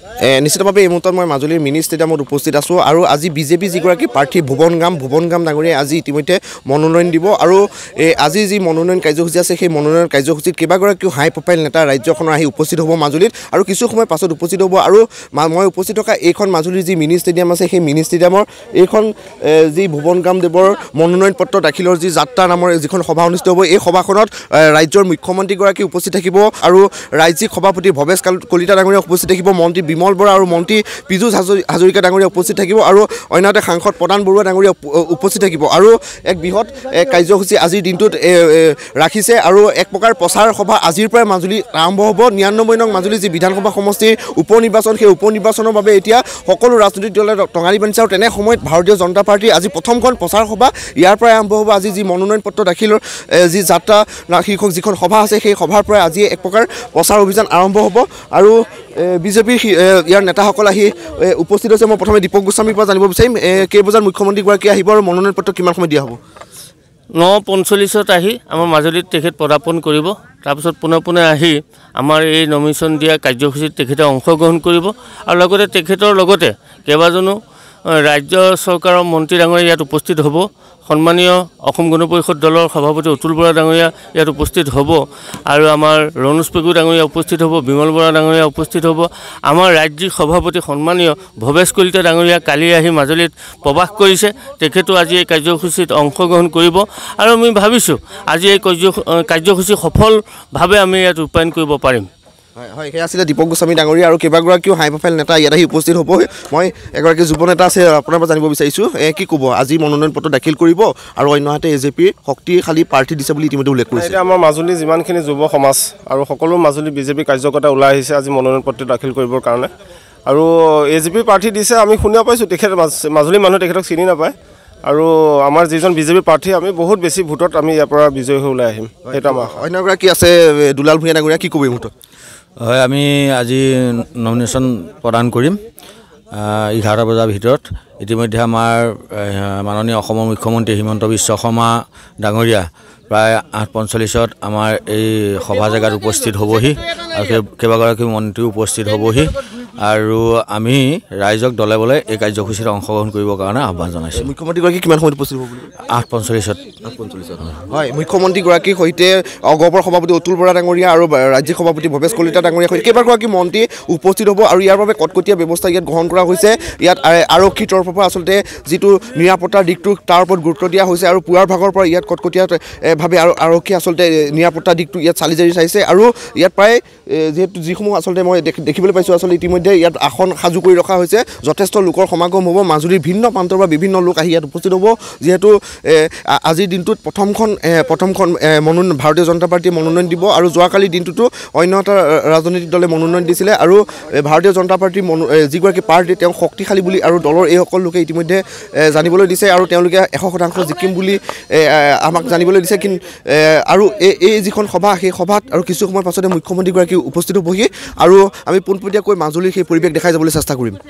নিশ্চিতভাৱে এই মুহূৰ্তত মই মাজুলীৰ মিনি ষ্টেডিয়ামত উপস্থিত আছোঁ আৰু আজি বিজেপি যিগৰাকী প্ৰাৰ্থী ভুৱন গাম ভুৱন গাম ডাঙৰীয়াই আজি ইতিমধ্যে মনোনয়ন দিব আৰু এই আজি যি মনোনয়ন কাৰ্যসূচী আছে সেই মনোনয়ন কাৰ্যসূচীত কেইবাগৰাকীও হাই প্ৰফাইল নেতা ৰাজ্যখনৰ আহি উপস্থিত হ'ব মাজুলীত আৰু কিছু সময় পাছত উপস্থিত হ'ব আৰু মই উপস্থিত থকা এইখন মাজুলীৰ যি মিনি ষ্টেডিয়াম আছে সেই মিনি ষ্টেডিয়ামৰ এইখন যি ভুৱন গাম দেৱৰ মনোনয়ন পত্ৰ দাখিলৰ যি যাত্ৰা নামৰ যিখন সভা অনুষ্ঠিত হ'ব এই সভাখনত ৰাজ্যৰ মুখ্যমন্ত্ৰীগৰাকী উপস্থিত থাকিব আৰু ৰাজ্যিক সভাপতি ভৱেশ কাল- কলিতা ডাঙৰীয়া উপস্থিত থাকিব মন্ত্ৰী বিমল বৰা আৰু মন্ত্ৰী পীযুষ হাজৰি হাজৰিকা ডাঙৰীয়া উপস্থিত থাকিব আৰু অন্যহাতে সাংসদ প্ৰদান বৰুৱা ডাঙৰীয়া উপ- উপস্থিত থাকিব। আৰু এক বৃহৎ কাৰ্যসূচী আজিৰ দিনটোত ৰাখিছে আৰু এক প্ৰকাৰ প্ৰচাৰ সভা আজিৰ পৰাই মাজুলী আৰম্ভ হ'ব। নিৰান্নব্বৈ নং মাজুলী যি বিধানসভা সমষ্টিৰ উপ নিৰ্বাচন সেই উপ নিৰ্বাচনৰ বাবে এতিয়া সকলো ৰাজনৈতিক দলে টঙালি বান্ধিছে আৰু তেনে সময়ত ভাৰতীয় জনতা পাৰ্টীৰ আজি প্ৰথমখন প্ৰচাৰ সভা ইয়াৰ পৰাই আৰম্ভ হ'ব। আজি যি মনোনয়ন পত্ৰ দাখিলৰ যি যাত্ৰা শীৰ্ষক যিখন সভা আছে সেই সভাৰ পৰাই আজি এক প্ৰকাৰ প্ৰচাৰ অভিযান আৰম্ভ হ'ব। আৰু বিজেপিৰ ইয়াৰ নেতাসকল আহি উপস্থিত হৈছে। মই প্ৰথমে দীপক গোস্বামীৰ পৰা জানিব বিচাৰিম কেইবজাত মুখ্যমন্ত্ৰীগৰাকী আহিব আৰু মনোনয়ন পত্ৰ কিমান সময় দিয়া হ'ব? ন পঞ্চল্লিছত আহি আমাৰ মাজুলীত তেখেত পদাৰ্পণ কৰিব। তাৰপিছত পোনে পোনে আহি আমাৰ এই নমিনেশ্যন দিয়া কাৰ্যসূচীত তেখেতে অংশগ্ৰহণ কৰিব। আৰু লগতে তেখেতৰ লগতে কেইবাজনো ৰাজ্য চৰকাৰৰ মন্ত্ৰী ডাঙৰীয়া ইয়াত উপস্থিত হ'ব। সন্মানীয় অসম গণ পৰিষদ দলৰ সভাপতি অতুল বৰা ডাঙৰীয়া ইয়াত উপস্থিত হ'ব। আৰু আমাৰ ৰণোজ পেগু ডাঙৰীয়া উপস্থিত হ'ব বিমল বৰা ডাঙৰীয়া উপস্থিত হ'ব। আমাৰ ৰাজ্যিক সভাপতি সন্মানীয় ভৱেশ কলিতা ডাঙৰীয়া কালি আহি মাজুলীত প্ৰৱাস কৰিছে। তেখেতো আজি এই কাৰ্যসূচীত অংশগ্ৰহণ কৰিব। আৰু আমি ভাবিছোঁ আজি এই কাৰ্য কাৰ্যসূচী সফলভাৱে আমি ইয়াত ৰূপায়ণ কৰিব পাৰিম। হয় হয় সেয়া আছিলে দীপক গোস্বামী ডাঙৰীয়া আৰু কেইবাগৰাকীও হাই প্ৰফাইল নেতা ইয়াত আহি উপস্থিত হ'ব মই এগৰাকী যুৱ নেতা আছে আপোনাৰ পৰা জানিব বিচাৰিছোঁ। এ, কি ক'ব? আজি মনোনয়ন পত্ৰ দাখিল কৰিব আৰু অন্যহাতে এ জে পিৰ শক্তিশালী প্ৰাৰ্থী দিছে বুলি ইতিমধ্যে উল্লেখ কৰিছে। এতিয়া আমাৰ মাজুলী যিমানখিনি যুৱ সমাজ আৰু সকলো মাজুলী বিজেপি কাৰ্যকৰ্তা ওলাই আহিছে আজি মনোনয়ন পত্ৰ দাখিল কৰিবৰ কাৰণে। আৰু এ জি পি প্ৰাৰ্থী দিছে আমি শুনিব পাইছোঁ তেখেত মাজ- মাজুলীৰ মানুহে তেখেতক চিনি নাপায়। আৰু আমাৰ যিজন বিজেপি প্ৰাৰ্থী আমি বহুত বেছি ভোটত আমি ইয়াৰ পৰা বিজয়ী হৈ ওলাই আহিম। সেইটো আমাৰ আশা। অন্য এগৰাকী আছে দুলাল ভূঞা ডাঙৰীয়া কি ক'ব এই মুহূৰ্তত? হয় আমি আজি নমিনেশ্যন প্ৰদান কৰিম এঘাৰটা বজাৰ ভিতৰত। ইতিমধ্যে আমাৰ মাননীয় অসমৰ মুখ্যমন্ত্ৰী হিমন্ত বিশ্ব শৰ্মা ডাঙৰীয়া প্ৰায় আঠ পঞ্চল্লিছত আমাৰ এই সভা জেগাত উপস্থিত হ'বহি আৰু কেই- কেইবাগৰাকী মন্ত্ৰী উপস্থিত হ'বহি। আৰু আমি ৰাইজক দলে বলে এই কাৰ্যসূচীত অংশগ্ৰহণ কৰিবৰ কাৰণে আহ্বান জনাইছোঁ। মুখ্যমন্ত্ৰীগৰাকী কিমান সময়ত উপস্থিত হ'ব বুলি? আঠ পঞ্চল্লিছত হয় মুখ্যমন্ত্ৰীগৰাকীৰ সৈতে অগপৰ সভাপতি অতুল বৰা ডাঙৰীয়া আৰু ৰাজ্যিক সভাপতি ভৱেশ কলিতা ডাঙৰীয়াৰ সৈতে কেইবাগৰাকী মন্ত্ৰী উপস্থিত হ'ব আৰু ইয়াৰ বাবে কটকটীয়া ব্যৱস্থা ইয়াত গ্ৰহণ কৰা হৈছে। ইয়াত আৰক্ষীৰ তৰফৰ পৰা আচলতে যিটো নিৰাপত্তাৰ দিশটো তাৰ ওপৰত গুৰুত্ব দিয়া হৈছে আৰু পুৱাৰ ভাগৰ পৰা ইয়াত কটকটীয়া এ, ভাৱে আৰু আৰক্ষীয়ে আচলতে নিৰাপত্তাৰ দিশটো ইয়াত চালি জাৰি চাইছে। আৰু ইয়াত প্ৰায় যিহেতু যিসমূহ আচলতে মই দেখি- দেখিবলৈ পাইছোঁ আচলতে ইতিমধ্যে ইয়াত আসন সাজু কৰি ৰখা হৈছে। যথেষ্ট লোকৰ সমাগম হ'ব। মাজুলীৰ ভিন্ন প্ৰান্তৰ পৰা বিভিন্ন লোক আহি ইয়াত উপস্থিত হ'ব। যিহেতু আজিৰ দিনটোত প্ৰথমখন প্ৰথমখন মনোনয়ন ভাৰতীয় জনতা পাৰ্টীয়ে মনোনয়ন দিব আৰু যোৱাকালিৰ দিনটোতো অন্য এটা ৰাজনৈতিক দলে মনোনয়ন দিছিলে আৰু ভাৰতীয় জনতা পাৰ্টীৰ মনো যিগৰাকী পাৰ্টী তেওঁ শক্তিশালী বুলি আৰু দলৰ এইসকল লোকে ইতিমধ্যে জানিবলৈ দিছে আৰু তেওঁলোকে এশ শতাংশ জিকিম বুলি আমাক জানিবলৈ দিছে। কিন্তু আৰু এই এই যিখন সভা সেই সভাত আৰু কিছু সময় পাছতে মুখ্যমন্ত্ৰীগৰাকী উপস্থিত হ'বহি। আৰু আমি পোনপটীয়াকৈ মাজুলীৰ সেই পৰিৱেশ দেখাই যাবলৈ চেষ্টা কৰিম।